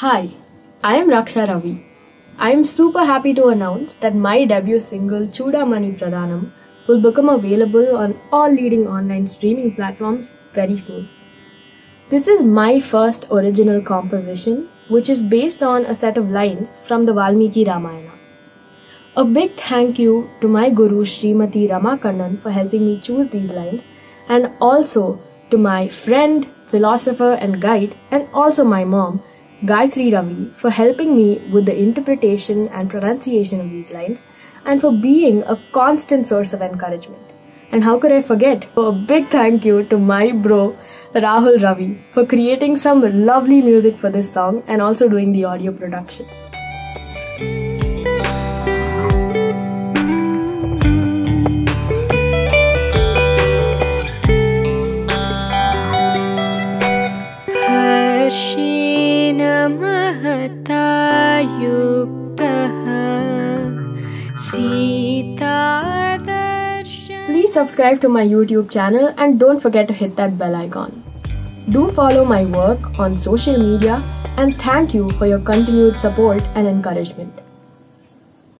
Hi, I am Raksha Ravi. I am super happy to announce that my debut single Chudamani Pradaanam will become available on all leading online streaming platforms very soon. This is my first original composition, which is based on a set of lines from the Valmiki Ramayana. A big thank you to my guru Srimati Rama Kannan for helping me choose these lines, and also to my friend, philosopher, and guide, and also my mom Gayatri Ravi for helping me with the interpretation and pronunciation of these lines and for being a constant source of encouragement. And how could I forget? A big thank you to my bro Rahul Ravi for creating some lovely music for this song and also doing the audio production. she Please subscribe to my YouTube channel and don't forget to hit that bell icon. Do follow my work on social media and thank you for your continued support and encouragement.